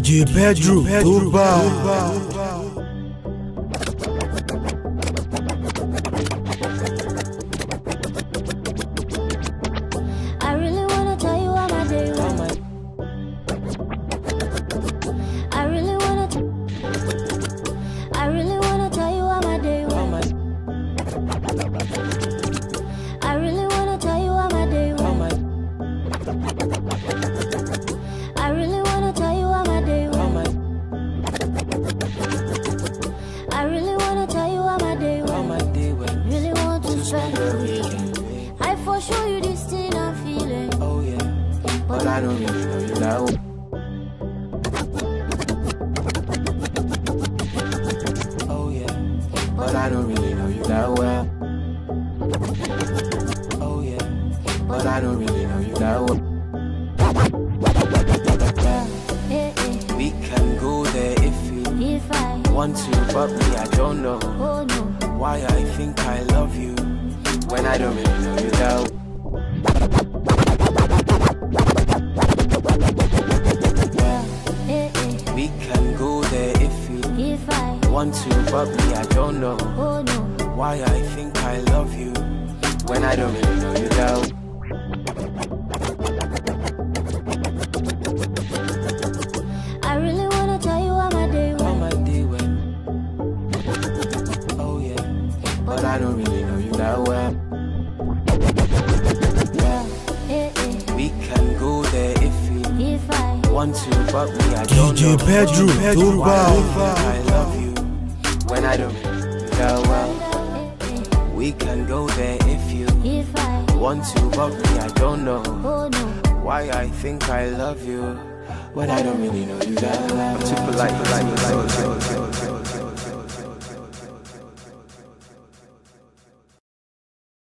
DJ Pedro tó bá. I really wanna tell you how my day went. I really wanna. I really wanna tell you how my day went. But I don't really know you that well. Oh yeah, but I don't really know you that well. Oh yeah, but I don't really know you that well. We can go there if you if I, want to, but me I don't know oh no, why I think I love you when I don't really know you that well. We can go there if you if I, want to, but me I don't know oh no, why I think I love you when I don't really know you that well. I really wanna tell you how my day went. my day went. Oh yeah, but I don't really know you that eh. well. Want to, but me I don't DJ know Pedro tó why bá. I think I love you when I don't really know you well. We can go there if you if I, want to, but me I don't know oh no, why I think I love you when I don't really know you that well. I'm too polite, polite, polite, polite.